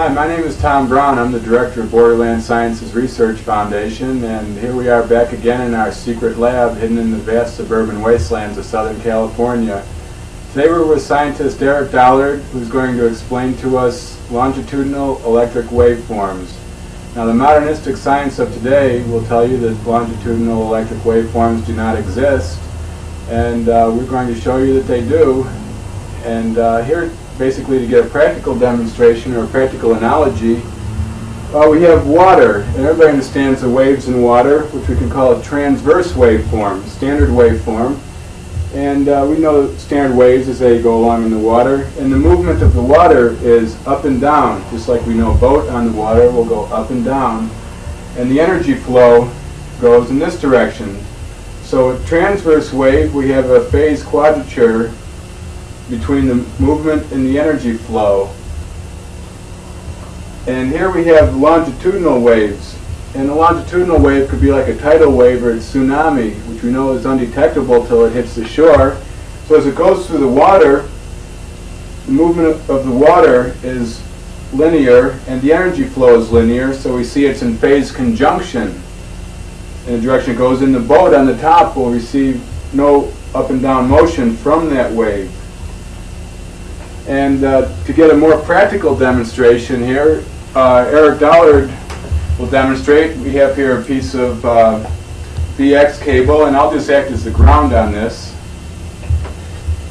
Hi, my name is Tom Brown. I'm the director of Borderland Sciences Research Foundation, and here we are back again in our secret lab hidden in the vast suburban wastelands of Southern California. Today we're with scientist Eric Dollard, who's going to explain to us longitudinal electric waveforms. Now, the modernistic science of today will tell you that longitudinal electric waveforms do not exist, and uh, we're going to show you that they do. And uh, here basically to get a practical demonstration or a practical analogy, uh, we have water, and everybody understands the waves in water, which we can call a transverse waveform, standard waveform. And uh, we know standard waves as they go along in the water. And the movement of the water is up and down, just like we know a boat on the water will go up and down. And the energy flow goes in this direction. So a transverse wave, we have a phase quadrature between the movement and the energy flow. And here we have longitudinal waves. And a longitudinal wave could be like a tidal wave or a tsunami, which we know is undetectable till it hits the shore. So as it goes through the water, the movement of the water is linear and the energy flow is linear, so we see it's in phase conjunction in the direction it goes in. The boat on the top will receive no up and down motion from that wave. And uh, to get a more practical demonstration here, uh, Eric Dollard will demonstrate. We have here a piece of uh, BX cable, and I'll just act as the ground on this.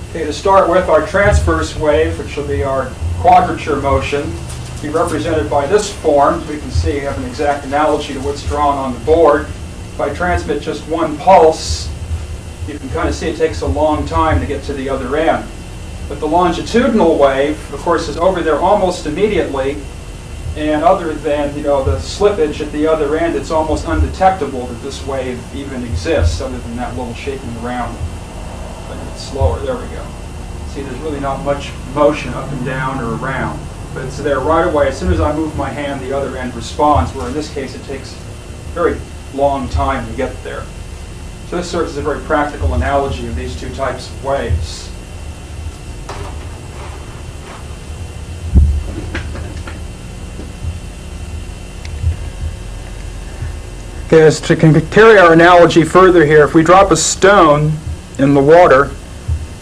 Okay, to start with, our transverse wave, which will be our quadrature motion, be represented by this form. We can see, have an exact analogy to what's drawn on the board. If I transmit just one pulse, you can kind of see it takes a long time to get to the other end. But the longitudinal wave, of course, is over there almost immediately. And other than you know the slippage at the other end, it's almost undetectable that this wave even exists, other than that little shaking around. But it's slower. There we go. See, there's really not much motion up and down or around. But it's there right away. As soon as I move my hand, the other end responds, where in this case it takes a very long time to get there. So this serves as a very practical analogy of these two types of waves. As to carry our analogy further here, if we drop a stone in the water,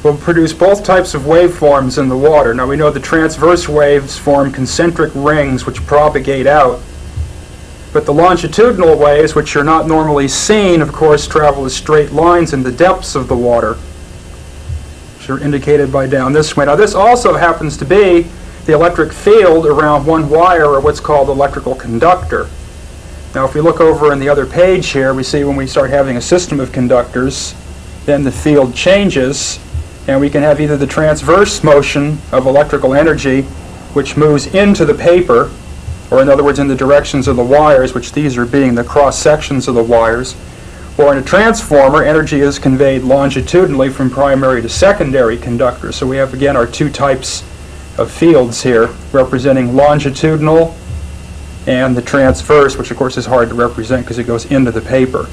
we'll produce both types of waveforms in the water. Now we know the transverse waves form concentric rings which propagate out. But the longitudinal waves, which are not normally seen, of course, travel as straight lines in the depths of the water, which are indicated by down this way. Now this also happens to be the electric field around one wire, or what's called electrical conductor. Now if we look over in the other page here, we see when we start having a system of conductors, then the field changes, and we can have either the transverse motion of electrical energy, which moves into the paper, or in other words, in the directions of the wires, which these are being the cross sections of the wires, or in a transformer, energy is conveyed longitudinally from primary to secondary conductors. So we have again our two types of fields here, representing longitudinal and the transverse, which of course is hard to represent because it goes into the paper.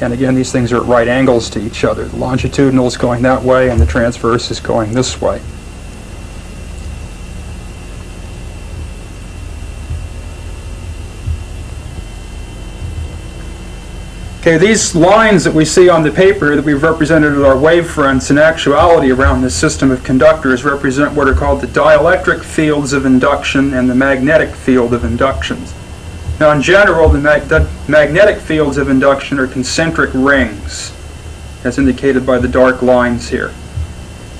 And again, these things are at right angles to each other. The longitudinal is going that way, and the transverse is going this way. Okay, these lines that we see on the paper that we've represented our wave fronts in actuality around this system of conductors represent what are called the dielectric fields of induction and the magnetic field of inductions. Now in general, the, mag the magnetic fields of induction are concentric rings, as indicated by the dark lines here.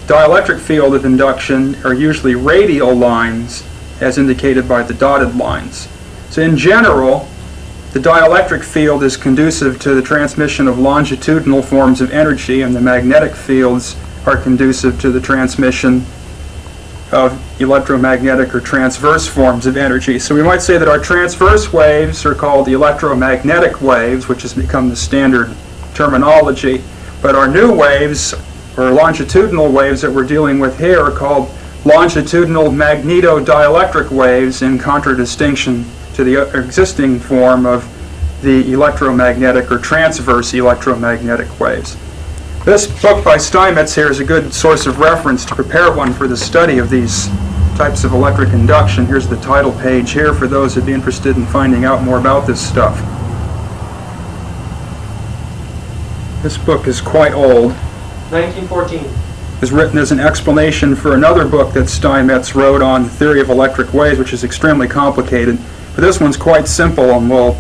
Dielectric field of induction are usually radial lines, as indicated by the dotted lines. So in general, the dielectric field is conducive to the transmission of longitudinal forms of energy, and the magnetic fields are conducive to the transmission of electromagnetic or transverse forms of energy. So we might say that our transverse waves are called electromagnetic waves, which has become the standard terminology. But our new waves, or longitudinal waves that we're dealing with here, are called longitudinal magnetodielectric waves in contradistinction to the existing form of the electromagnetic or transverse electromagnetic waves. This book by Steinmetz here is a good source of reference to prepare one for the study of these types of electric induction. Here's the title page here for those who'd be interested in finding out more about this stuff. This book is quite old. 1914. Is written as an explanation for another book that Steinmetz wrote on the theory of electric waves, which is extremely complicated. But this one's quite simple and will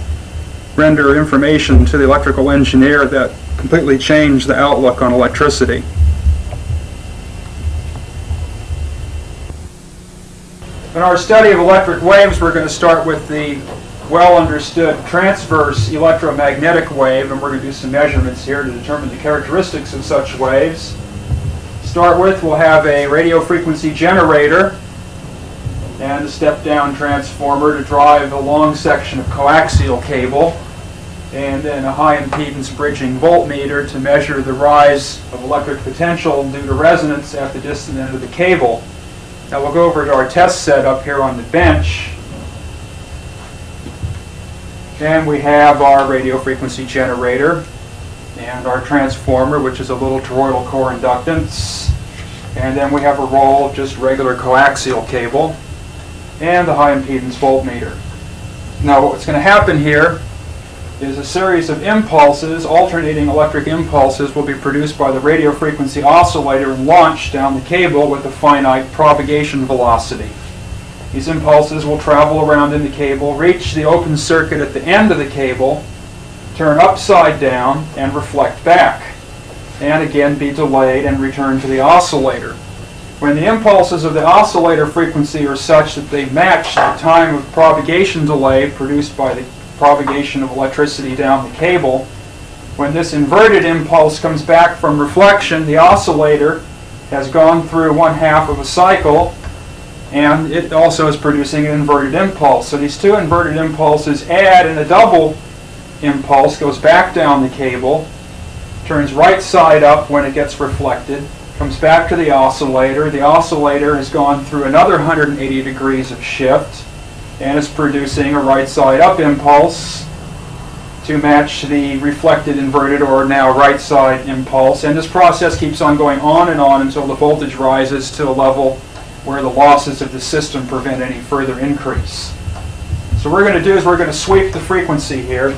render information to the electrical engineer that completely changed the outlook on electricity. In our study of electric waves, we're going to start with the well understood transverse electromagnetic wave, and we're going to do some measurements here to determine the characteristics of such waves. Start with, we'll have a radio frequency generator and a step down transformer to drive a long section of coaxial cable, and then a high impedance bridging voltmeter to measure the rise of electric potential due to resonance at the distant end of the cable. Now we'll go over to our test setup here on the bench. And we have our radio frequency generator and our transformer, which is a little toroidal core inductance. And then we have a roll of just regular coaxial cable and the high impedance voltmeter. Now what's going to happen here is a series of impulses, alternating electric impulses, will be produced by the radio frequency oscillator and launched down the cable with a finite propagation velocity. These impulses will travel around in the cable, reach the open circuit at the end of the cable, turn upside down, and reflect back, and again be delayed and return to the oscillator. When the impulses of the oscillator frequency are such that they match the time of propagation delay produced by the propagation of electricity down the cable. When this inverted impulse comes back from reflection, the oscillator has gone through one half of a cycle and it also is producing an inverted impulse. So these two inverted impulses add and a double impulse goes back down the cable, turns right side up when it gets reflected, comes back to the oscillator. The oscillator has gone through another 180 degrees of shift and is producing a right side up impulse to match the reflected inverted or now right side impulse. And this process keeps on going on and on until the voltage rises to a level where the losses of the system prevent any further increase. So what we're going to do is we're going to sweep the frequency here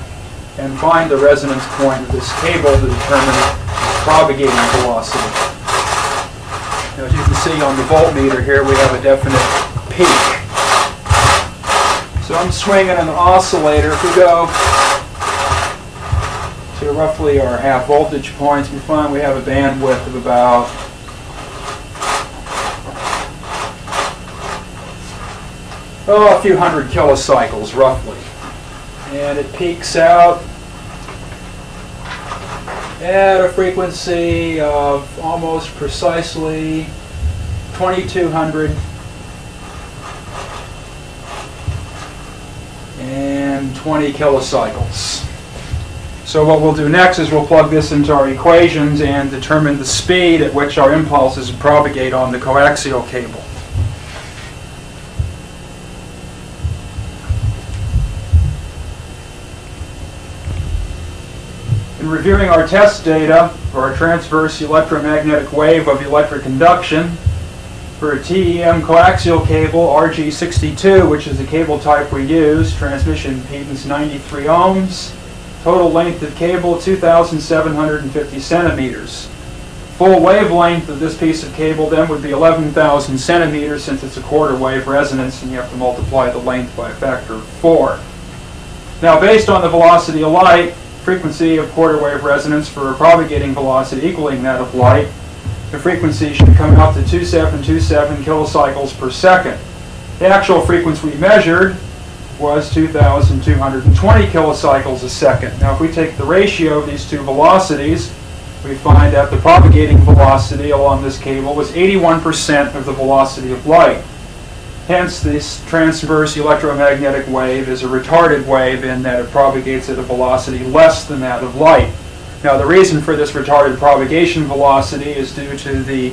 and find the resonance point of this cable to determine the propagating velocity. Now, as you can see on the voltmeter here, we have a definite peak. So I'm swinging an oscillator. If we go to roughly our half voltage points, we find we have a bandwidth of about oh, a few hundred kilocycles roughly. And it peaks out at a frequency of almost precisely 2200 and 20 kilocycles. So what we'll do next is we'll plug this into our equations and determine the speed at which our impulses propagate on the coaxial cable. In reviewing our test data for a transverse electromagnetic wave of electric induction, for a TEM coaxial cable, RG62, which is the cable type we use, transmission impedance 93 ohms, total length of cable 2,750 centimeters. Full wavelength of this piece of cable then would be 11,000 centimeters since it's a quarter wave resonance and you have to multiply the length by a factor of 4. Now based on the velocity of light, frequency of quarter wave resonance for a propagating velocity equaling that of light, the frequency should come out to 2727 kilocycles per second. The actual frequency we measured was 2,220 kilocycles a second. Now if we take the ratio of these two velocities, we find that the propagating velocity along this cable was 81% of the velocity of light. Hence, this transverse electromagnetic wave is a retarded wave in that it propagates at a velocity less than that of light. Now, the reason for this retarded propagation velocity is due to the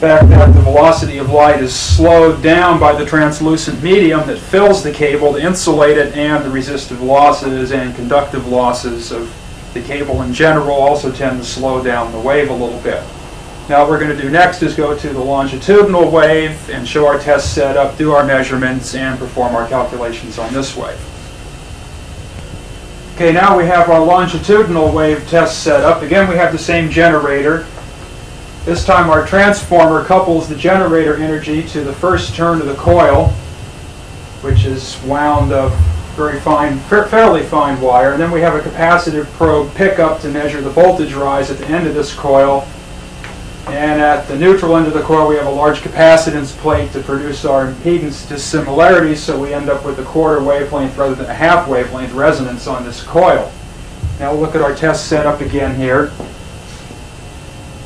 fact that the velocity of light is slowed down by the translucent medium that fills the cable to insulate it and the resistive losses and conductive losses of the cable in general also tend to slow down the wave a little bit. Now, what we're going to do next is go to the longitudinal wave and show our test setup, do our measurements, and perform our calculations on this wave. Okay, now we have our longitudinal wave test set up. Again, we have the same generator. This time our transformer couples the generator energy to the first turn of the coil, which is wound of very fine, fa- fairly fine wire. And then we have a capacitive probe pickup to measure the voltage rise at the end of this coil. And at the neutral end of the coil, we have a large capacitance plate to produce our impedance dissimilarity, so we end up with a quarter wavelength rather than a half wavelength resonance on this coil. Now we'll look at our test setup again here.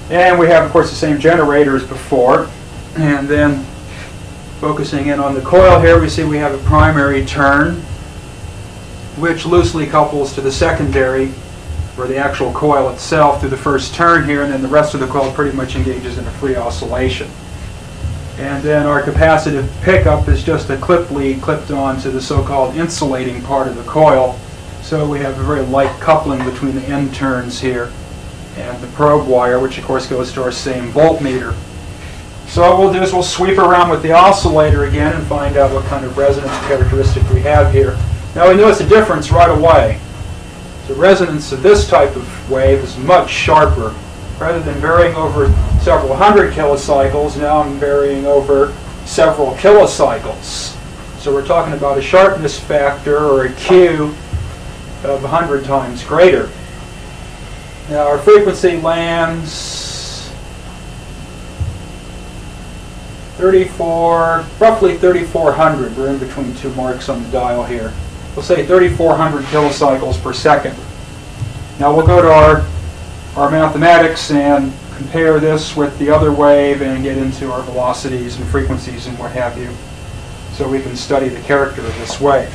And we have, of course, the same generator as before. And then focusing in on the coil here, we see we have a primary turn, which loosely couples to the secondary or the actual coil itself through the first turn here, and then the rest of the coil pretty much engages in a free oscillation. And then our capacitive pickup is just a clip lead clipped onto the so-called insulating part of the coil. So we have a very light coupling between the end turns here and the probe wire, which of course goes to our same voltmeter. So what we'll do is we'll sweep around with the oscillator again and find out what kind of resonance characteristic we have here. Now we notice a difference right away. The resonance of this type of wave is much sharper. Rather than varying over several hundred kilocycles, now I'm varying over several kilocycles. So we're talking about a sharpness factor or a Q of 100 times greater. Now our frequency lands 34, roughly 3400. We're in between two marks on the dial here. We'll say 3400 kilocycles per second. Now we'll go to our, our mathematics and compare this with the other wave and get into our velocities and frequencies and what have you so we can study the character of this wave.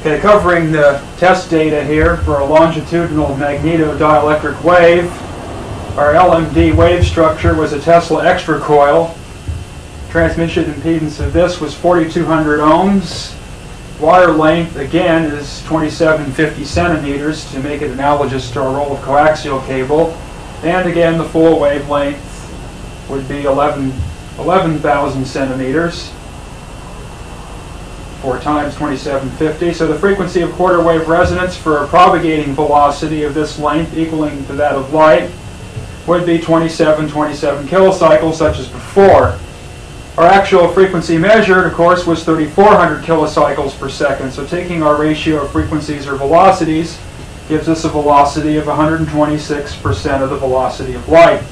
Okay, covering the test data here for a longitudinal magnetodielectric wave. Our LMD wave structure was a Tesla extra coil. Transmission impedance of this was 4200 ohms. Wire length, again, is 2750 centimeters to make it analogous to a roll of coaxial cable. And again, the full wavelength would be 11 11,000 centimeters. 4 times 2750. So the frequency of quarter wave resonance for a propagating velocity of this length equaling to that of light would be 2727 kilocycles, such as before. Our actual frequency measured, of course, was 3400 kilocycles per second. So taking our ratio of frequencies or velocities gives us a velocity of 126% of the velocity of light.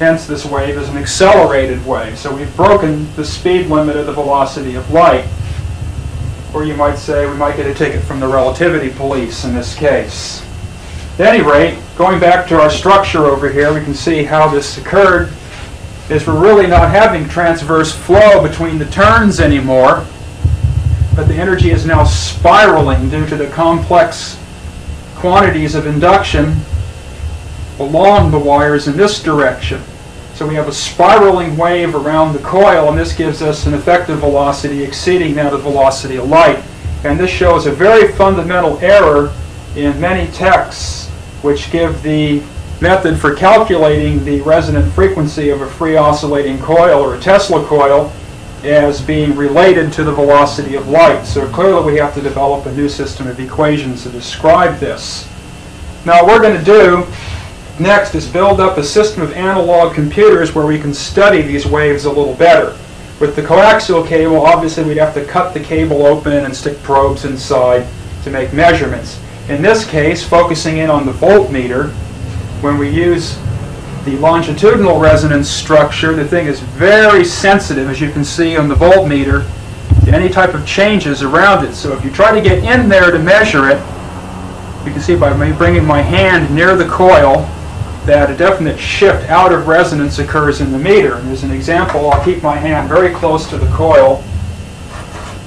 Hence, this wave is an accelerated wave. So we've broken the speed limit of the velocity of light. Or you might say we might get a ticket from the relativity police in this case. At any rate, going back to our structure over here, we can see how this occurred is we're really not having transverse flow between the turns anymore, but the energy is now spiraling due to the complex quantities of induction along the wires in this direction. So we have a spiraling wave around the coil, and this gives us an effective velocity exceeding that of the velocity of light. And this shows a very fundamental error in many texts which give the method for calculating the resonant frequency of a free oscillating coil or a Tesla coil as being related to the velocity of light. So clearly we have to develop a new system of equations to describe this. Now what we're going to do next is build up a system of analog computers where we can study these waves a little better. With the coaxial cable, obviously we'd have to cut the cable open and stick probes inside to make measurements. In this case, focusing in on the voltmeter, when we use the longitudinal resonance structure, the thing is very sensitive, as you can see on the voltmeter, to any type of changes around it. So if you try to get in there to measure it, you can see by me bringing my hand near the coil that a definite shift out of resonance occurs in the meter. And as an example, I'll keep my hand very close to the coil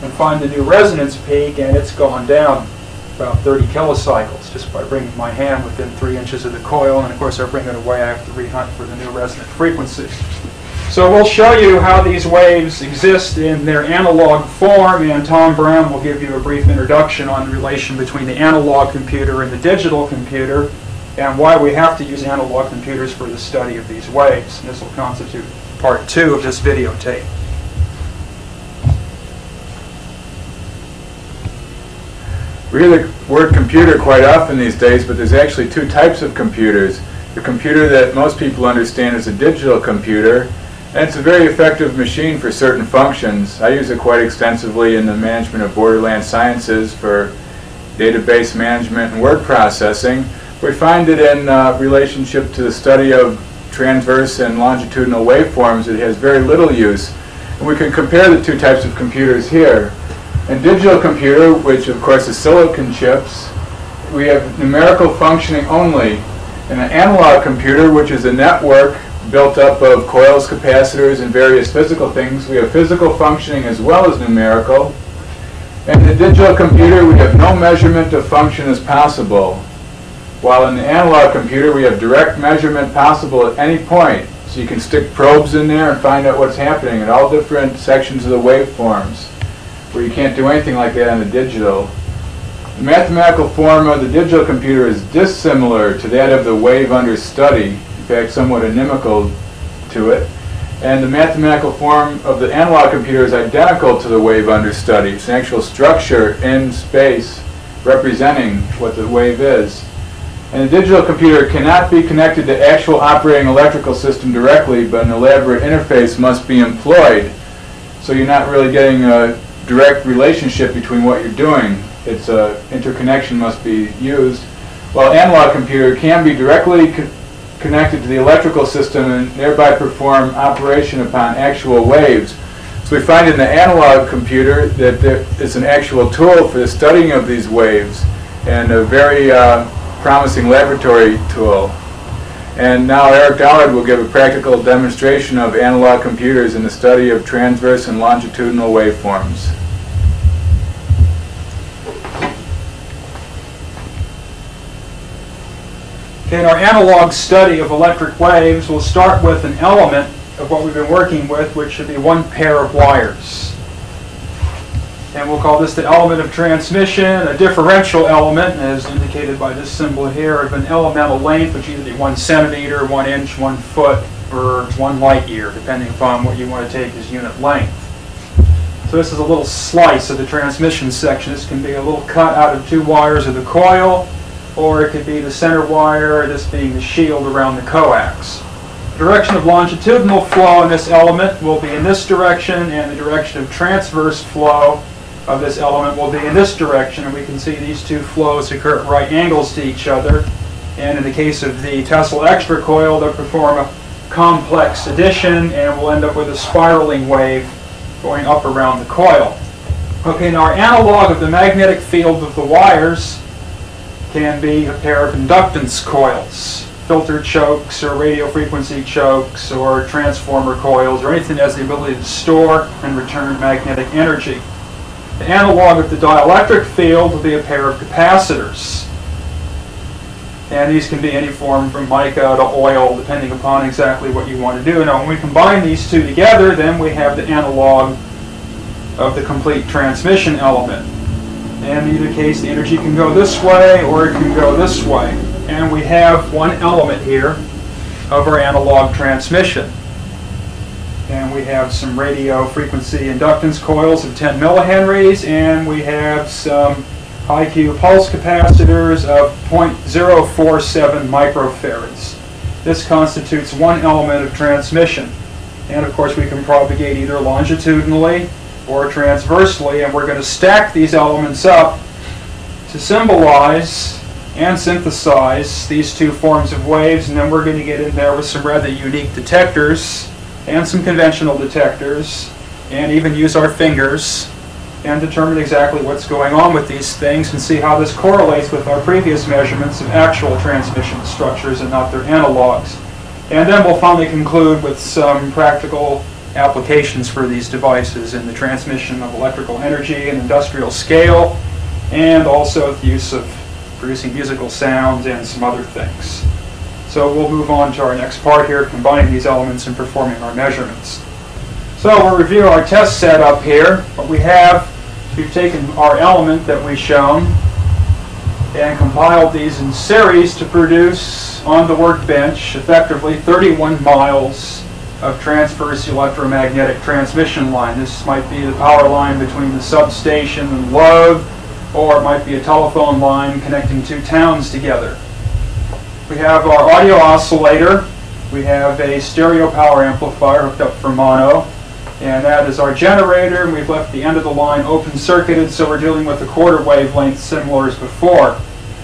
and find the new resonance peak, and it's gone down about 30 kilocycles just by bringing my hand within three inches of the coil. And of course, I bring it away, I have to rehunt for the new resonant frequency. So we'll show you how these waves exist in their analog form, and Tom Brown will give you a brief introduction on the relation between the analog computer and the digital computer, and why we have to use analog computers for the study of these waves. And this will constitute part two of this videotape. We hear the word computer quite often these days, but there's actually two types of computers. The computer that most people understand is a digital computer, and it's a very effective machine for certain functions. I use it quite extensively in the management of borderland sciences for database management and word processing. We find it in uh, relationship to the study of transverse and longitudinal waveforms. It has very little use. And we can compare the two types of computers here. In digital computer, which of course is silicon chips, we have numerical functioning only. In an analog computer, which is a network built up of coils, capacitors, and various physical things, we have physical functioning as well as numerical. In the digital computer, we have no measurement of function as possible. While in the analog computer, we have direct measurement possible at any point. So you can stick probes in there and find out what's happening at all different sections of the waveforms where you can't do anything like that on the digital. The mathematical form of the digital computer is dissimilar to that of the wave under study, in fact somewhat inimical to it. And the mathematical form of the analog computer is identical to the wave under study. It's an actual structure in space representing what the wave is. And the digital computer cannot be connected to actual operating electrical system directly, but an elaborate interface must be employed. So you're not really getting a direct relationship between what you're doing. Its uh, interconnection must be used. While analog computer can be directly co connected to the electrical system and thereby perform operation upon actual waves. So we find in the analog computer that there is an actual tool for the studying of these waves and a very uh, promising laboratory tool. And now Eric Dollard will give a practical demonstration of analog computers in the study of transverse and longitudinal waveforms. Okay, in our analog study of electric waves, we'll start with an element of what we've been working with, which should be one pair of wires. And we'll call this the element of transmission, a differential element, as indicated by this symbol here, of an elemental length, which either be one centimeter, one inch, one foot, or one light year, depending upon what you want to take as unit length. So this is a little slice of the transmission section. This can be a little cut out of two wires of the coil, or it could be the center wire, this being the shield around the coax. The direction of longitudinal flow in this element will be in this direction, and the direction of transverse flow of this element will be in this direction, and we can see these two flows occur at right angles to each other. And in the case of the Tesla extra coil, they'll perform a complex addition, and we'll end up with a spiraling wave going up around the coil. Okay, now our analog of the magnetic field of the wires can be a pair of inductance coils, filter chokes or radio frequency chokes or transformer coils or anything that has the ability to store and return magnetic energy. The analog of the dielectric field will be a pair of capacitors. And these can be any form from mica to oil, depending upon exactly what you want to do. Now, when we combine these two together, then we have the analog of the complete transmission element. And in either case, the energy can go this way or it can go this way. And we have one element here of our analog transmission. And we have some radio frequency inductance coils of 10 millihenries, and we have some high Q pulse capacitors of 0.047 microfarads. This constitutes one element of transmission. And of course, we can propagate either longitudinally or transversely, and we're going to stack these elements up to symbolize and synthesize these two forms of waves, and then we're going to get in there with some rather unique detectors and some conventional detectors, and even use our fingers and determine exactly what's going on with these things and see how this correlates with our previous measurements of actual transmission structures and not their analogs. And then we'll finally conclude with some practical applications for these devices in the transmission of electrical energy and industrial scale, and also the use of producing musical sounds and some other things. So we'll move on to our next part here, combining these elements and performing our measurements. So we'll review our test setup here. What we have, we've taken our element that we've shown and compiled these in series to produce on the workbench effectively 31 miles of transverse electromagnetic transmission line. This might be the power line between the substation and Love, or it might be a telephone line connecting two towns together. We have our audio oscillator. We have a stereo power amplifier hooked up for mono. And that is our generator. And we've left the end of the line open circuited, so we're dealing with a quarter wavelength similar as before.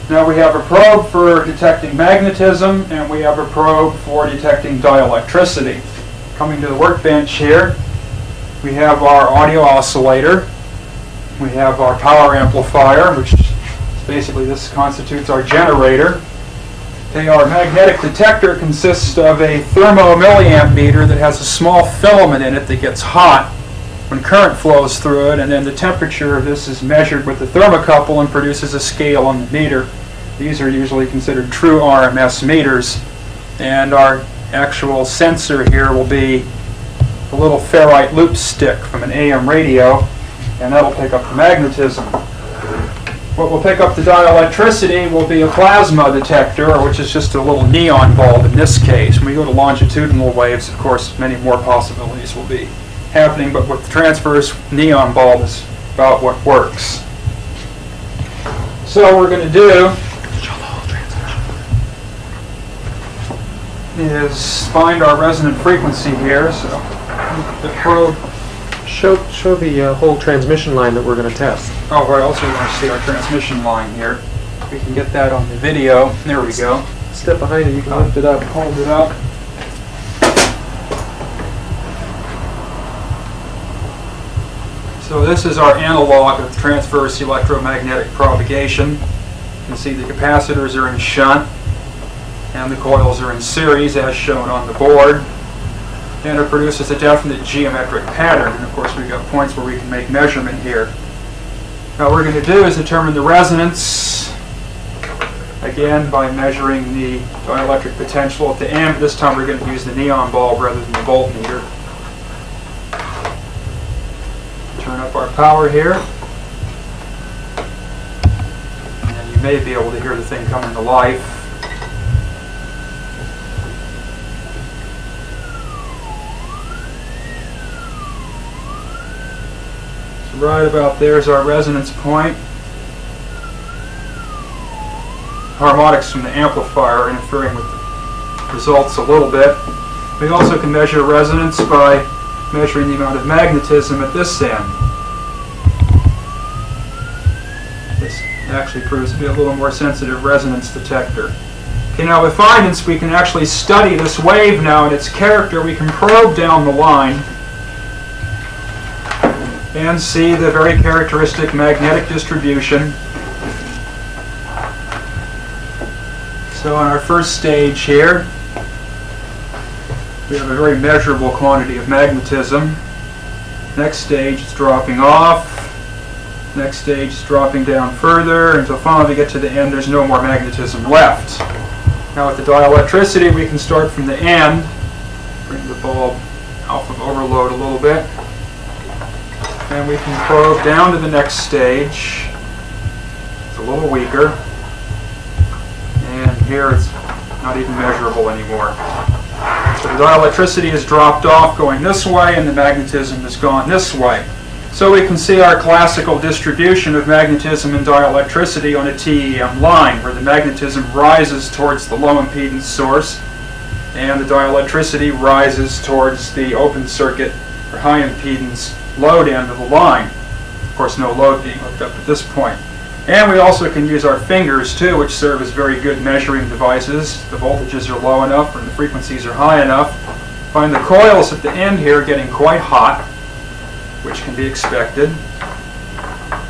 Now we have a probe for detecting magnetism, and we have a probe for detecting dielectricity. Coming to the workbench here, we have our audio oscillator. We have our power amplifier, which basically this constitutes our generator. Okay, our magnetic detector consists of a thermomilliamp meter that has a small filament in it that gets hot when current flows through it, and then the temperature of this is measured with the thermocouple and produces a scale on the meter. These are usually considered true RMS meters, and our actual sensor here will be a little ferrite loop stick from an AM radio, and that'll pick up the magnetism. What we'll pick up the dielectricity will be a plasma detector, which is just a little neon bulb in this case. When we go to longitudinal waves, of course, many more possibilities will be happening, but with the transverse neon bulb is about what works. So what we're going to do is find our resonant frequency here. So the probe Show, show the uh, whole transmission line that we're going to test. Oh, I also want to see our transmission line here. We can get that on the video. There we go. Step behind it, you can lift it up. Hold it up. So this is our analog of transverse electromagnetic propagation. You can see the capacitors are in shunt and the coils are in series as shown on the board. And it produces a definite geometric pattern. And of course we've got points where we can make measurement here. Now what we're going to do is determine the resonance again by measuring the dielectric potential at the end. This time we're going to use the neon bulb rather than the voltmeter. Turn up our power here. And you may be able to hear the thing coming to life. Right about there is our resonance point. harmonics from the amplifier are interfering with the results a little bit. We also can measure resonance by measuring the amount of magnetism at this end. This actually proves to be a little more sensitive resonance detector. Okay, now with Finance we can actually study this wave now and its character. We can probe down the line and see the very characteristic magnetic distribution So on our first stage here, we have a very measurable quantity of magnetism. Next stage it's dropping off. Next stage is dropping down further until finally we get to the end there's no more magnetism left. Now with the dielectricity we can start from the end, bring the bulb off of overload a little bit, and we can probe down to the next stage. It's a little weaker and here it's not even measurable anymore. So the dielectricity has dropped off going this way and the magnetism has gone this way. So we can see our classical distribution of magnetism and dielectricity on a TEM line where the magnetism rises towards the low impedance source and the dielectricity rises towards the open circuit or high impedance load end of the line. Of course no load being hooked up at this point. And we also can use our fingers too, which serve as very good measuring devices. The voltages are low enough and the frequencies are high enough. Find the coils at the end here getting quite hot, which can be expected.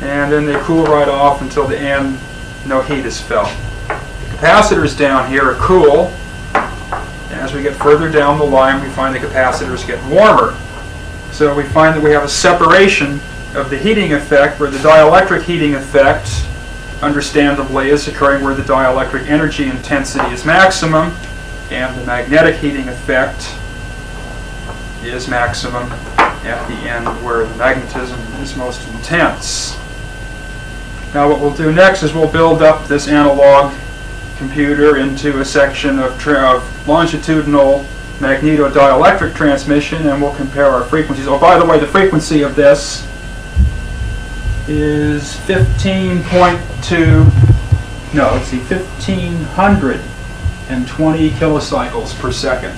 And then they cool right off until the end, no heat is felt. The capacitors down here are cool. And as we get further down the line, we find the capacitors get warmer. So we find that we have a separation of the heating effect, where the dielectric heating effect, understandably, is occurring where the dielectric energy intensity is maximum, and the magnetic heating effect is maximum at the end where the magnetism is most intense. Now what we'll do next is we'll build up this analog computer into a section of, of longitudinal magnetodielectric transmission and we'll compare our frequencies. Oh, by the way, the frequency of this is 15.2, no, let's see, 1520 kilocycles per second.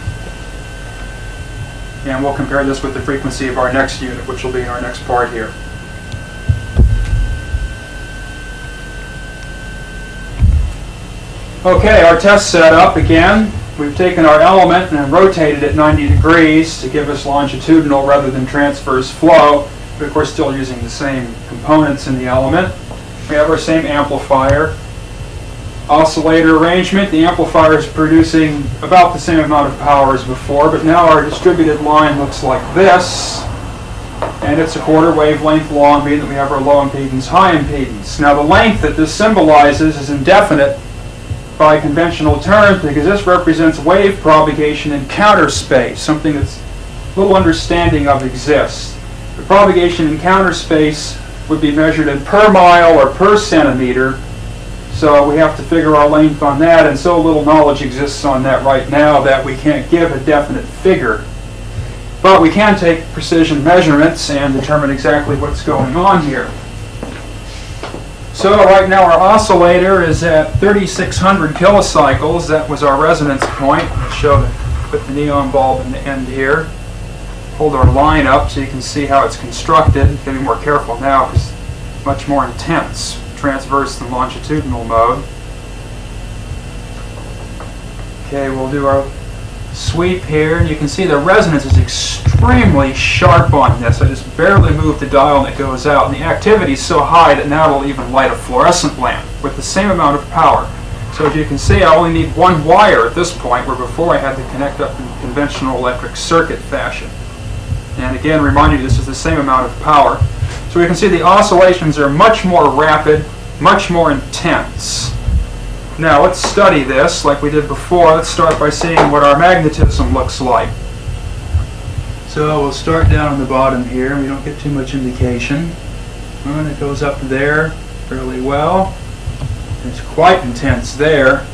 And we'll compare this with the frequency of our next unit, which will be in our next part here. Okay, our test setup again. We've taken our element and rotated it 90 degrees to give us longitudinal rather than transverse flow, but of course still using the same components in the element. We have our same amplifier. Oscillator arrangement, the amplifier is producing about the same amount of power as before, but now our distributed line looks like this. And it's a quarter wavelength long, meaning that we have our low impedance, high impedance. Now the length that this symbolizes is indefinite by conventional terms because this represents wave propagation in counter space, something that's little understanding of exists. The propagation in counter space would be measured in per mile or per centimeter, so we have to figure our length on that, and so little knowledge exists on that right now that we can't give a definite figure. But we can take precision measurements and determine exactly what's going on here. So right now our oscillator is at 3600 kilocycles. That was our resonance point. I'll show put the neon bulb in the end here. Hold our line up so you can see how it's constructed. You can be more careful now because it's much more intense, transverse than longitudinal mode. Okay, we'll do our sweep here, and you can see the resonance is extremely sharp on this. I just barely move the dial and it goes out, and the activity is so high that now it'll even light a fluorescent lamp with the same amount of power. So as you can see, I only need one wire at this point, where before I had to connect up in conventional electric circuit fashion. And again, remind you, this is the same amount of power. So we can see the oscillations are much more rapid, much more intense. Now let's study this like we did before. Let's start by seeing what our magnetism looks like. So we'll start down on the bottom here. We don't get too much indication. And it goes up there fairly well. It's quite intense there.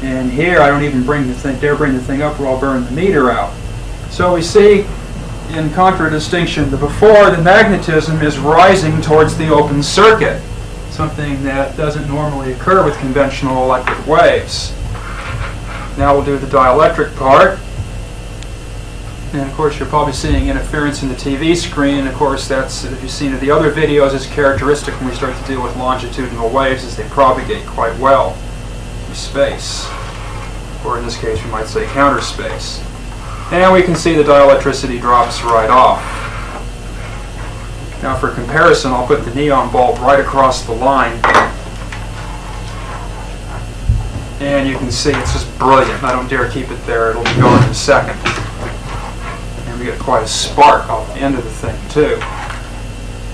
And here I don't even bring the thing, dare bring the thing up or I'll burn the meter out. So we see in contradistinction the before, the magnetism is rising towards the open circuit something that doesn't normally occur with conventional electric waves. Now we'll do the dielectric part. And of course you're probably seeing interference in the TV screen. Of course that's, if you've seen the other videos, is characteristic when we start to deal with longitudinal waves as they propagate quite well through space. Or in this case we might say counter space. And we can see the dielectricity drops right off. Now for comparison, I'll put the neon bulb right across the line. And you can see it's just brilliant. I don't dare keep it there. It'll be gone in a second. And we get quite a spark off the end of the thing too.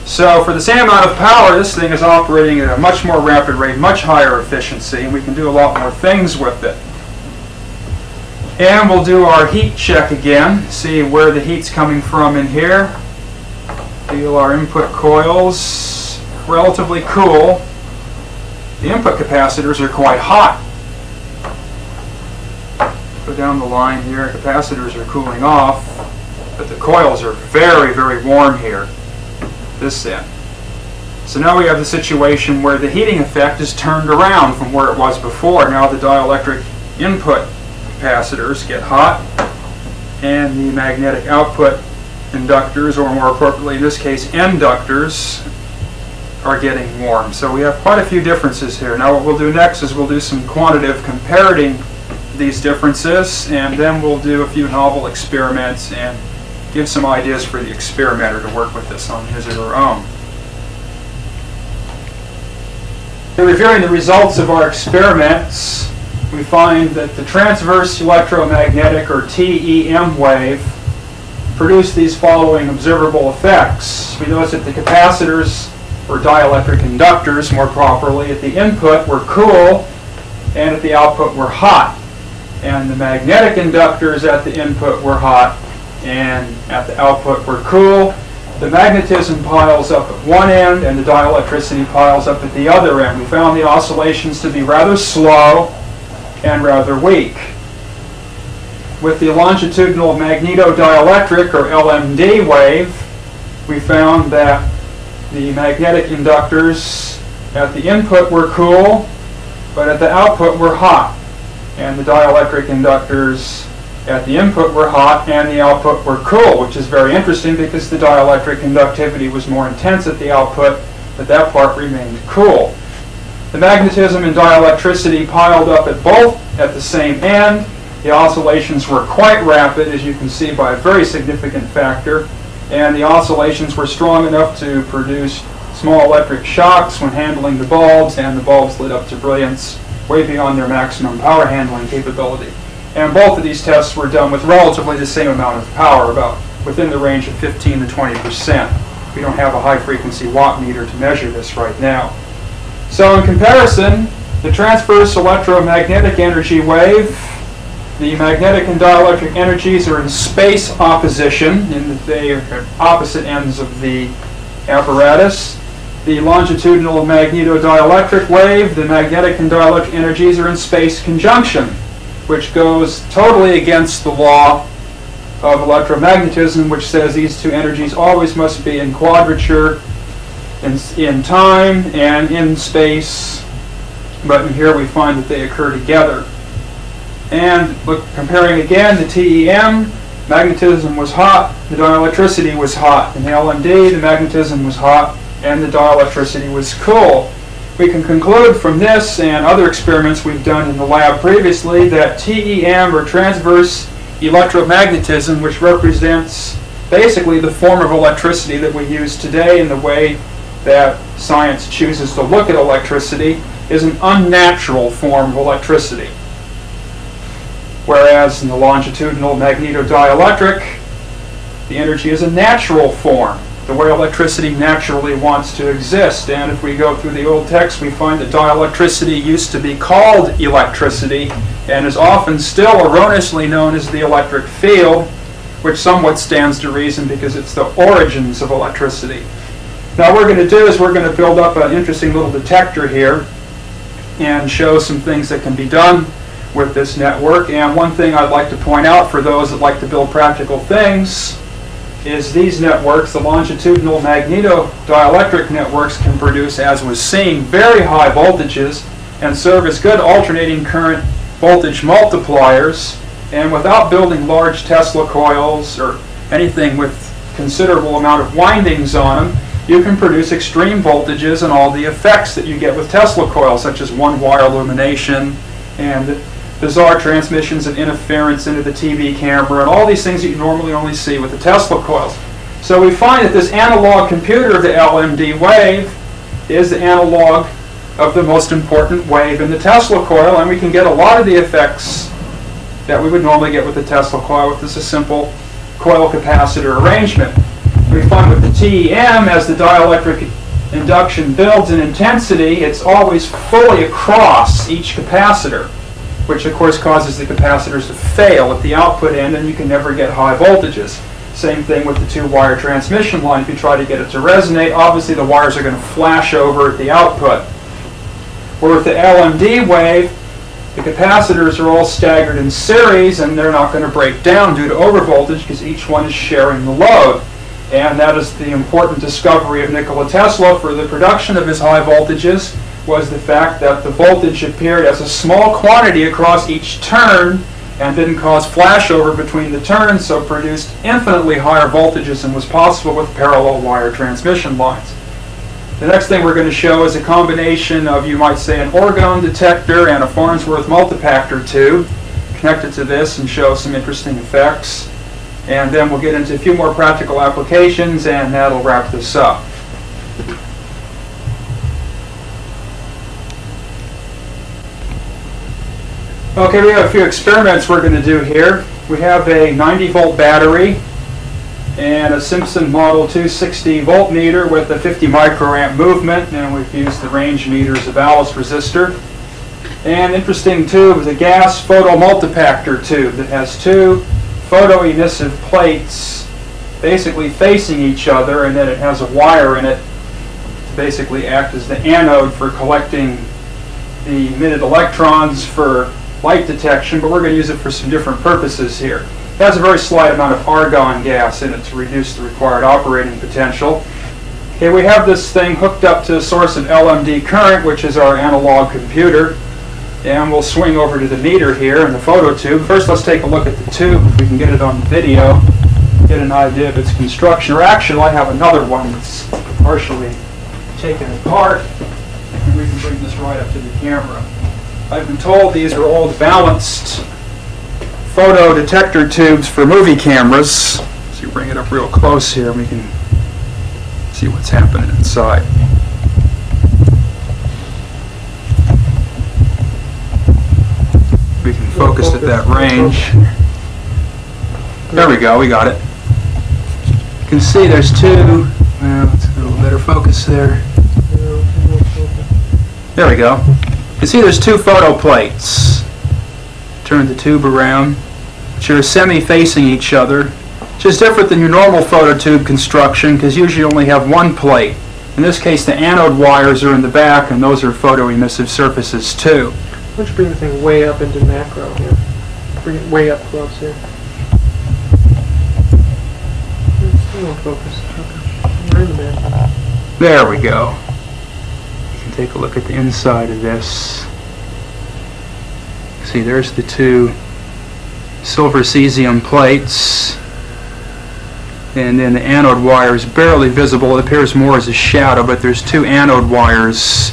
So for the same amount of power, this thing is operating at a much more rapid rate, much higher efficiency, and we can do a lot more things with it. And we'll do our heat check again, see where the heat's coming from in here. Feel our input coils relatively cool. The input capacitors are quite hot. Go down the line here, capacitors are cooling off, but the coils are very, very warm here, this end. So now we have the situation where the heating effect is turned around from where it was before. Now the dielectric input capacitors get hot, and the magnetic output inductors, or more appropriately in this case, inductors, are getting warm. So we have quite a few differences here. Now what we'll do next is we'll do some quantitative comparing these differences, and then we'll do a few novel experiments and give some ideas for the experimenter to work with this on his or her own. In reviewing the results of our experiments, we find that the transverse electromagnetic, or TEM wave, produced these following observable effects. We notice that the capacitors, or dielectric inductors more properly, at the input were cool and at the output were hot. And the magnetic inductors at the input were hot and at the output were cool. The magnetism piles up at one end and the dielectricity piles up at the other end. We found the oscillations to be rather slow and rather weak. With the longitudinal magnetodielectric or LMD wave, we found that the magnetic inductors at the input were cool, but at the output were hot. And the dielectric inductors at the input were hot and the output were cool, which is very interesting because the dielectric conductivity was more intense at the output, but that part remained cool. The magnetism and dielectricity piled up at both at the same end. The oscillations were quite rapid, as you can see by a very significant factor, and the oscillations were strong enough to produce small electric shocks when handling the bulbs, and the bulbs lit up to brilliance way beyond their maximum power handling capability. And both of these tests were done with relatively the same amount of power, about within the range of 15 to 20 percent. We don't have a high-frequency watt meter to measure this right now. So in comparison, the transverse electromagnetic energy wave, the magnetic and dielectric energies are in space opposition, in that they are at opposite ends of the apparatus. The longitudinal magnetodielectric wave, the magnetic and dielectric energies are in space conjunction, which goes totally against the law of electromagnetism, which says these two energies always must be in quadrature in, in time and in space, but in here we find that they occur together. And look, comparing again the TEM, magnetism was hot, the dielectricity was hot. In the LMD, the magnetism was hot, and the dielectricity was cool. We can conclude from this and other experiments we've done in the lab previously that TEM, or transverse electromagnetism, which represents basically the form of electricity that we use today in the way that science chooses to look at electricity, is an unnatural form of electricity. Whereas in the longitudinal magnetodielectric, the energy is a natural form, the way electricity naturally wants to exist. And if we go through the old text, we find that dielectricity used to be called electricity and is often still erroneously known as the electric field, which somewhat stands to reason because it's the origins of electricity. Now what we're going to do is we're going to build up an interesting little detector here and show some things that can be done with this network. And one thing I'd like to point out for those that like to build practical things is these networks, the longitudinal magnetodielectric networks can produce, as was seen, very high voltages and serve as good alternating current voltage multipliers. And without building large Tesla coils or anything with considerable amount of windings on them, you can produce extreme voltages and all the effects that you get with Tesla coils, such as one-wire illumination and bizarre transmissions and interference into the TV camera and all these things that you normally only see with the Tesla coils. So we find that this analog computer, of the LMD wave, is the analog of the most important wave in the Tesla coil, and we can get a lot of the effects that we would normally get with the Tesla coil with this a simple coil capacitor arrangement. We find with the TEM, as the dielectric induction builds in intensity, it's always fully across each capacitor which of course causes the capacitors to fail at the output end and you can never get high voltages. Same thing with the two-wire transmission line. If you try to get it to resonate, obviously the wires are going to flash over at the output. Where with the LMD wave, the capacitors are all staggered in series and they're not going to break down due to overvoltage because each one is sharing the load. And that is the important discovery of Nikola Tesla for the production of his high voltages was the fact that the voltage appeared as a small quantity across each turn and didn't cause flashover between the turns, so produced infinitely higher voltages than was possible with parallel wire transmission lines. The next thing we're going to show is a combination of, you might say, an orgone detector and a Farnsworth multipactor tube connected to this and show some interesting effects. And then we'll get into a few more practical applications and that'll wrap this up. Okay, we have a few experiments we're going to do here. We have a 90 volt battery and a Simpson Model 260 voltmeter with a 50 microamp movement, and we've used the range meter as a ballast resistor. And interesting tube is a gas photomultipactor tube that has two photoemissive plates basically facing each other and then it has a wire in it to basically act as the anode for collecting the emitted electrons for light detection, but we're going to use it for some different purposes here. It has a very slight amount of argon gas in it to reduce the required operating potential. Okay, we have this thing hooked up to a source of LMD current, which is our analog computer. And we'll swing over to the meter here and the photo tube. First, let's take a look at the tube, if we can get it on video, get an idea of its construction. Or actually, I have another one that's partially taken apart, and we can bring this right up to the camera. I've been told these are old balanced photo detector tubes for movie cameras. So you bring it up real close here, and we can see what's happening inside. We can focus at that range. There we go, we got it. You can see there's two, well, it's a little better focus there. There we go. You see there's two photo plates. Turn the tube around, which are semi-facing each other, which is different than your normal phototube construction because usually you only have one plate. In this case, the anode wires are in the back, and those are photoemissive surfaces too. Why don't you bring the thing way up into macro here? Bring it way up close here. Focus. Okay. The. There we go. Take a look at the inside of this. See, there's the two silver cesium plates. And then the anode wire is barely visible. It appears more as a shadow, but there's two anode wires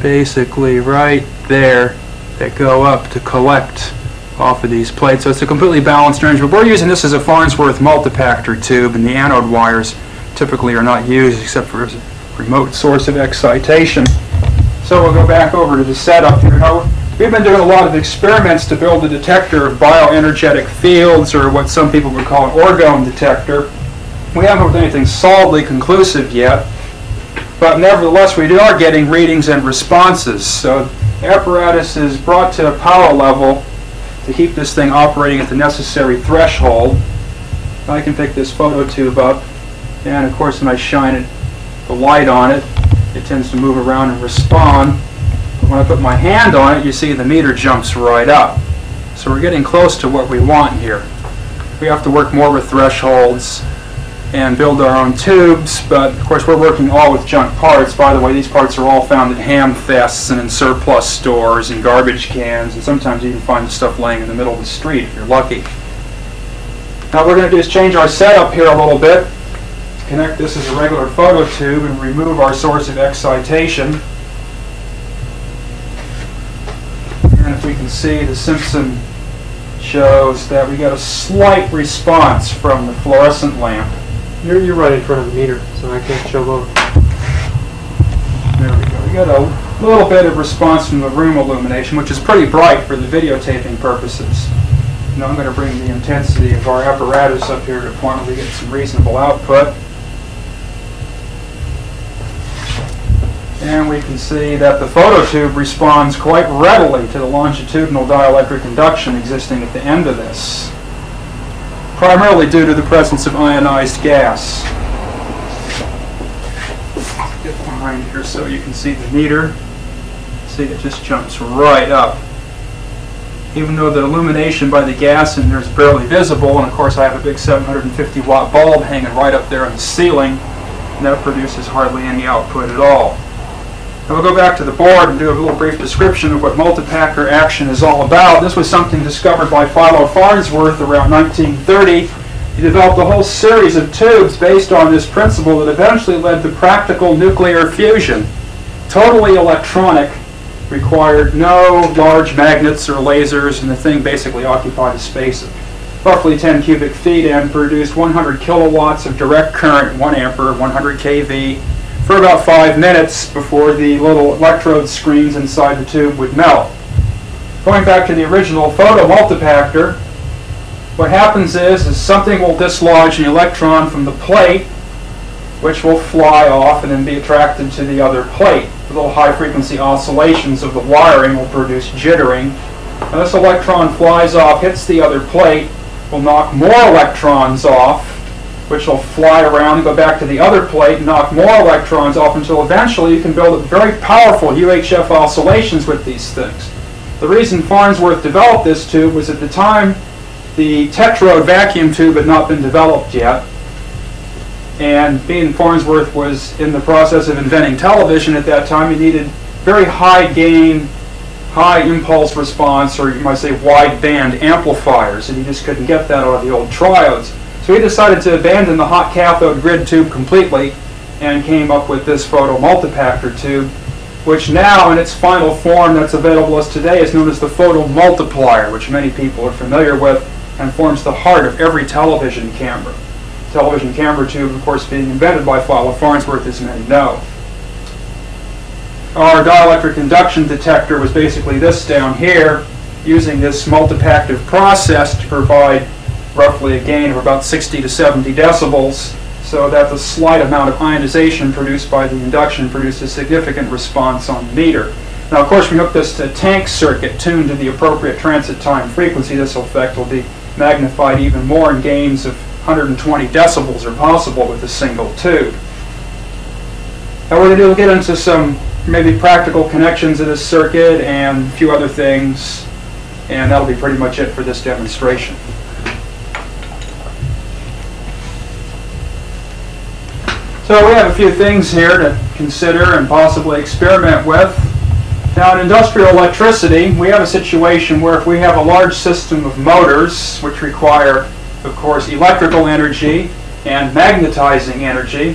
basically right there that go up to collect off of these plates. So it's a completely balanced range, but We're using this as a Farnsworth multipactor tube, and the anode wires typically are not used except for remote source of excitation. So we'll go back over to the setup here. Now, we've been doing a lot of experiments to build a detector of bioenergetic fields, or what some people would call an orgone detector. We haven't with anything solidly conclusive yet, but nevertheless we are getting readings and responses. So apparatus is brought to a power level to keep this thing operating at the necessary threshold. I can pick this photo tube up, and of course when I shine it, the light on it, it tends to move around and respond. But when I put my hand on it, you see the meter jumps right up. So we're getting close to what we want here. We have to work more with thresholds and build our own tubes, but of course we're working all with junk parts. By the way, these parts are all found at ham fests and in surplus stores and garbage cans, and sometimes you can find the stuff laying in the middle of the street if you're lucky. Now what we're going to do is change our setup here a little bit. Connect this as a regular photo tube and remove our source of excitation. And if we can see, the Simpson shows that we got a slight response from the fluorescent lamp. You're, you're right in front of the meter, so I can't show both. There we go. We got a little bit of response from the room illumination, which is pretty bright for the videotaping purposes. Now I'm going to bring the intensity of our apparatus up here to a point where we get some reasonable output. And we can see that the phototube responds quite readily to the longitudinal dielectric induction existing at the end of this, primarily due to the presence of ionized gas. Get behind here so you can see the meter. See, it just jumps right up. Even though the illumination by the gas in there is barely visible, and of course I have a big 750 watt bulb hanging right up there on the ceiling, that produces hardly any output at all. Now we'll go back to the board and do a little brief description of what multipactor action is all about. This was something discovered by Philo Farnsworth around 1930. He developed a whole series of tubes based on this principle that eventually led to practical nuclear fusion. Totally electronic, required no large magnets or lasers, and the thing basically occupied a space of roughly 10 cubic feet and produced 100 kilowatts of direct current, 1 ampere, 100 kV, for about five minutes before the little electrode screens inside the tube would melt. Going back to the original photo multipactor, what happens is, is something will dislodge an electron from the plate, which will fly off and then be attracted to the other plate. The little high-frequency oscillations of the wiring will produce jittering. And this electron flies off, hits the other plate, will knock more electrons off, which will fly around and go back to the other plate and knock more electrons off until eventually you can build very powerful UHF oscillations with these things. The reason Farnsworth developed this tube was at the time the tetrode vacuum tube had not been developed yet. And being Farnsworth was in the process of inventing television at that time, he needed very high gain, high impulse response, or you might say wide band amplifiers, and he just couldn't get that out of the old triodes. So he decided to abandon the hot cathode grid tube completely and came up with this photo multipactor tube, which now in its final form that's available as today is known as the photomultiplier, which many people are familiar with and forms the heart of every television camera. Television camera tube, of course, being invented by Father Farnsworth, as many know. Our dielectric induction detector was basically this down here, using this multipactive process to provide roughly a gain of about 60 to 70 decibels, so that the slight amount of ionization produced by the induction produces a significant response on the meter. Now, of course, we hook this to a tank circuit tuned to the appropriate transit time frequency. This effect will be magnified even more and gains of 120 decibels are possible with a single tube. Now we're going to get into some maybe practical connections of this circuit and a few other things, and that'll be pretty much it for this demonstration. So we have a few things here to consider and possibly experiment with. Now in industrial electricity, we have a situation where if we have a large system of motors, which require, of course, electrical energy and magnetizing energy,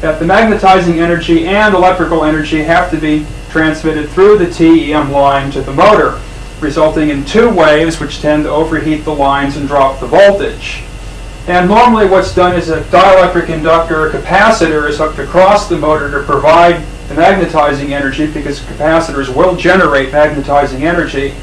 that the magnetizing energy and electrical energy have to be transmitted through the TEM line to the motor, resulting in two waves which tend to overheat the lines and drop the voltage. And normally what's done is a dielectric inductor or capacitor is hooked across the motor to provide the magnetizing energy because capacitors will generate magnetizing energy.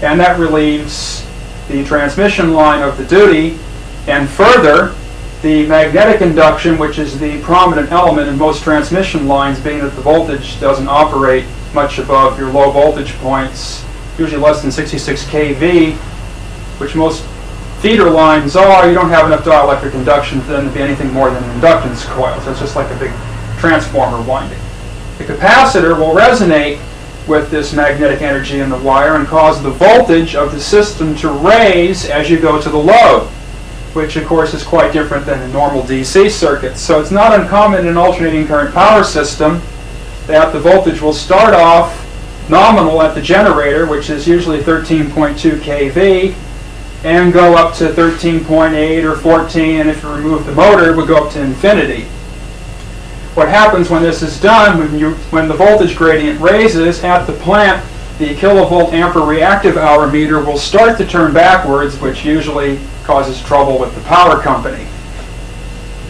And that relieves the transmission line of the duty. And further the magnetic induction which is the prominent element in most transmission lines being that the voltage doesn't operate much above your low voltage points usually less than 66 kV which most feeder lines are you don't have enough dielectric induction for them to be anything more than an inductance coil so it's just like a big transformer winding the capacitor will resonate with this magnetic energy in the wire and cause the voltage of the system to raise as you go to the load, which of course is quite different than a normal DC circuit. So it's not uncommon in an alternating current power system that the voltage will start off nominal at the generator, which is usually 13.2 kV, and go up to 13.8 or 14, and if you remove the motor, it would go up to infinity. What happens when this is done, when, you, when the voltage gradient raises at the plant, the kilovolt ampere reactive hour meter will start to turn backwards, which usually causes trouble with the power company.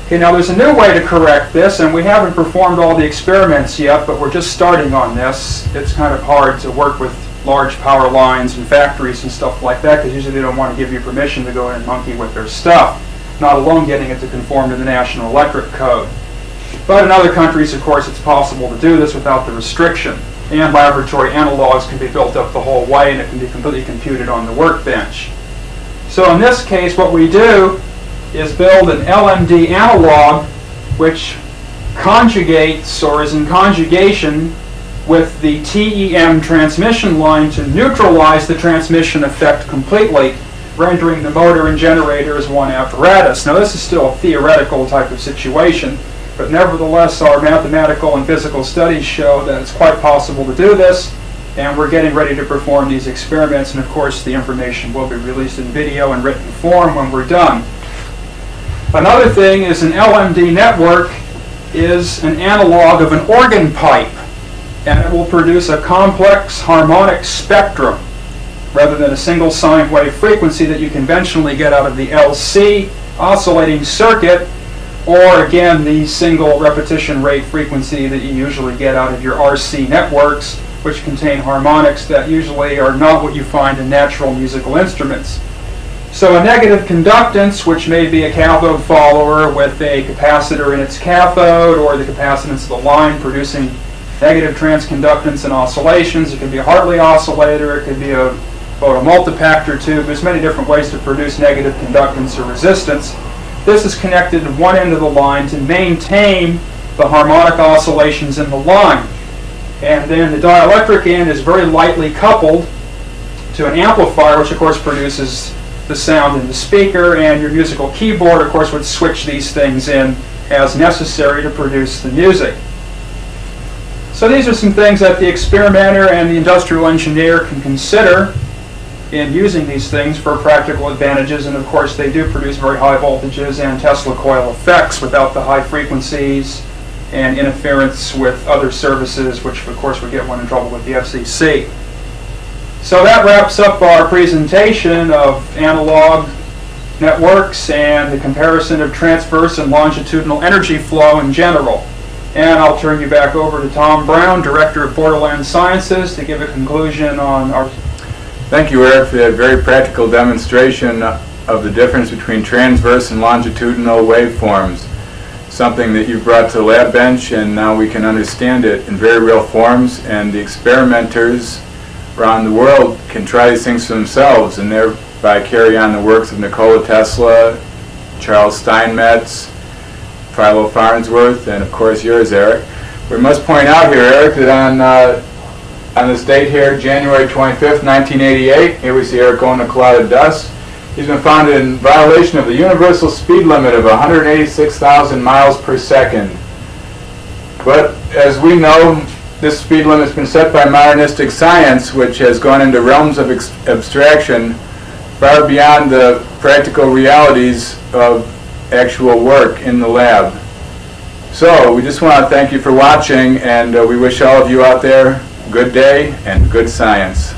Okay, now there's a new way to correct this, and we haven't performed all the experiments yet, but we're just starting on this. It's kind of hard to work with large power lines and factories and stuff like that, because usually they don't want to give you permission to go in and monkey with their stuff, not alone getting it to conform to the National Electric Code. But in other countries, of course, it's possible to do this without the restriction. And laboratory analogs can be built up the whole way and it can be completely computed on the workbench. So in this case, what we do is build an LMD analog which conjugates or is in conjugation with the TEM transmission line to neutralize the transmission effect completely, rendering the motor and generator as one apparatus. Now this is still a theoretical type of situation. But nevertheless, our mathematical and physical studies show that it's quite possible to do this, and we're getting ready to perform these experiments, and of course the information will be released in video and written form when we're done. Another thing is an LMD network is an analog of an organ pipe, and it will produce a complex harmonic spectrum rather than a single sine wave frequency that you conventionally get out of the LC oscillating circuit or again the single repetition rate frequency that you usually get out of your RC networks, which contain harmonics that usually are not what you find in natural musical instruments. So a negative conductance, which may be a cathode follower with a capacitor in its cathode, or the capacitance of the line producing negative transconductance and oscillations. It could be a Hartley oscillator, it could be a photomultipactor tube. There's many different ways to produce negative conductance or resistance. This is connected to one end of the line to maintain the harmonic oscillations in the line. And then the dielectric end is very lightly coupled to an amplifier, which of course produces the sound in the speaker, and your musical keyboard, of course, would switch these things in as necessary to produce the music. So these are some things that the experimenter and the industrial engineer can consider in using these things for practical advantages, and of course they do produce very high voltages and Tesla coil effects without the high frequencies and interference with other services, which of course would get one in trouble with the FCC. So that wraps up our presentation of analog networks and the comparison of transverse and longitudinal energy flow in general. And I'll turn you back over to Tom Brown, Director of Borderland Sciences, to give a conclusion on our Thank you, Eric, for that very practical demonstration of the difference between transverse and longitudinal waveforms. Something that you brought to the lab bench, and now we can understand it in very real forms, and the experimenters around the world can try these things for themselves, and thereby carry on the works of Nikola Tesla, Charles Steinmetz, Philo Farnsworth, and of course yours, Eric. We must point out here, Eric, that on uh, on this date here, January 25th, 1988. Here we see Eric going to cloud of dust. He's been found in violation of the universal speed limit of 186,000 miles per second. But as we know, this speed limit has been set by modernistic science, which has gone into realms of abstraction far beyond the practical realities of actual work in the lab. So we just want to thank you for watching, and uh, we wish all of you out there good day and good science.